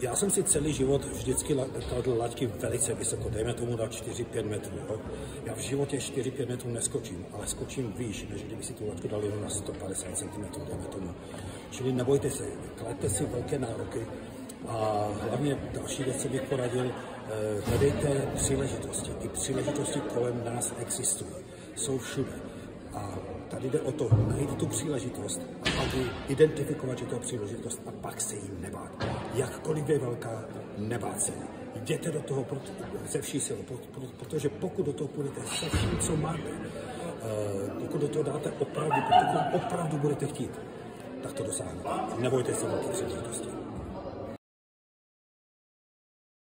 Já jsem si celý život vždycky kladl laťky velice vysoko, dejme tomu na 4-5 metrů. Jo? Já v životě 4-5 metrů neskočím, ale skočím výš, než kdyby si tu laťku dali na 150 cm, dejme tomu. Čili nebojte se, kladte si velké nároky a hlavně další věc, co bych poradil, eh, hledejte příležitosti. Ty příležitosti kolem nás existují, jsou všude. A tady jde o to najít tu příležitost a pak identifikovat, že to je příležitost a pak se jim nebát. Jakkoliv je velká, nebát se. Jděte do toho ze vší silou, protože pokud do toho půjdete se vším, co máte, eh, pokud do toho dáte opravdu, pokud opravdu budete chtít, tak to dosáhnete. Nebojte se velké příležitosti.